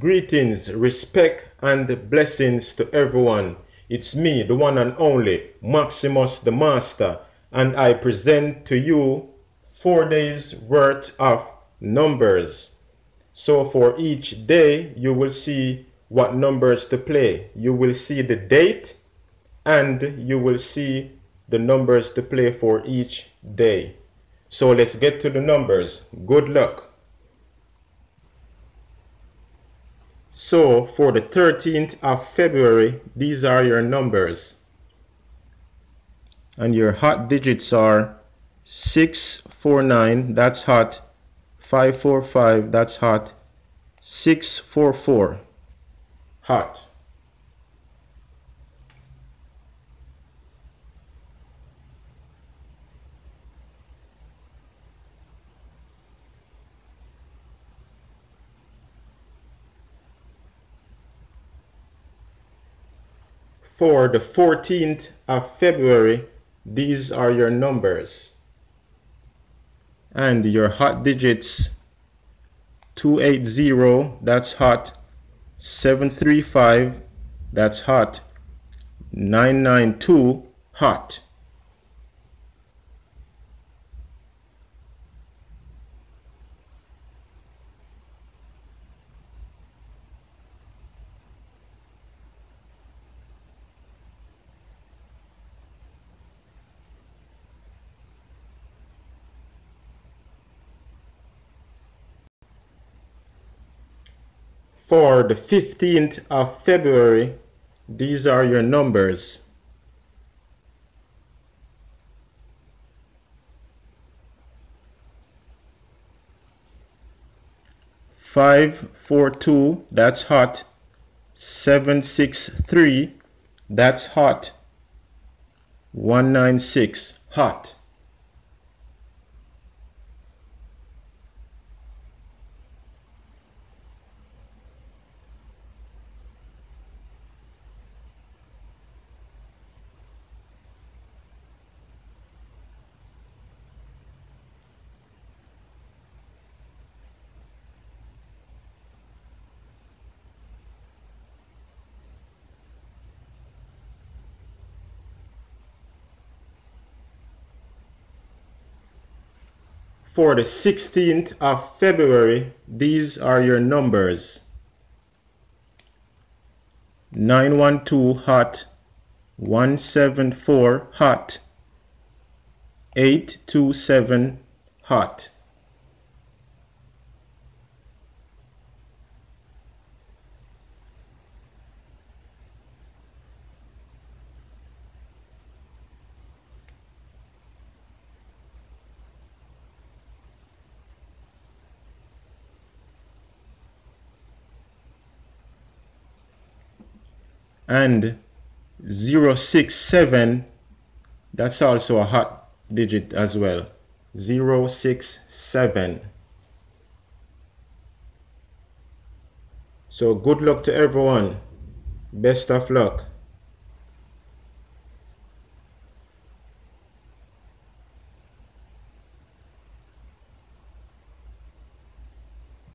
Greetings, respect, and blessings to everyone. It's me, the one and only Maximus Da Masta, and I present to you four days worth of numbers. So for each day, you will see what numbers to play. You will see the date and you will see the numbers to play for each day. So let's get to the numbers. Good luck. So for the 13th of February, these are your numbers. And your hot digits are 649, that's hot. 545, that's hot. 644, hot. For the 14th of February, these are your numbers. And your hot digits 280, that's hot. 735, that's hot. 992, hot. For the 15th of February, these are your numbers. Five four two, that's hot. Seven six three, that's hot. One nine six, hot. For the 16th of February, these are your numbers. 912 hot, 174 hot, 827 hot. And 067 that's also a hot digit as well. 067 so good luck to everyone. Best of luck